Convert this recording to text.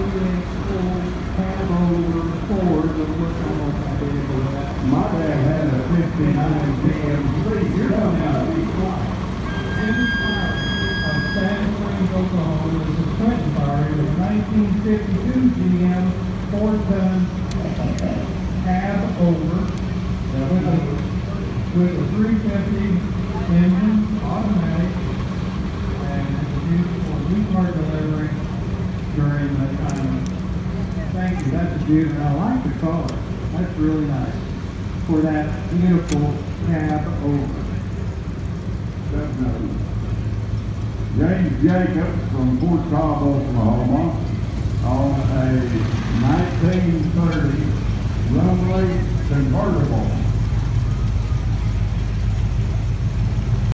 48 full cab over Ford that looked almost identical. My dad had a fifty-nine GMC, you're coming out of Oklahoma, a a 1952 GM four-ton cab over with a, with a 350 engine, automatic, and used for car delivery during the. That's beautiful, I like the color. That's really nice for that beautiful cab over. That's nice. James Jacobs from Fort Cobb, Oklahoma, on a nineteen thirty Rumely convertible.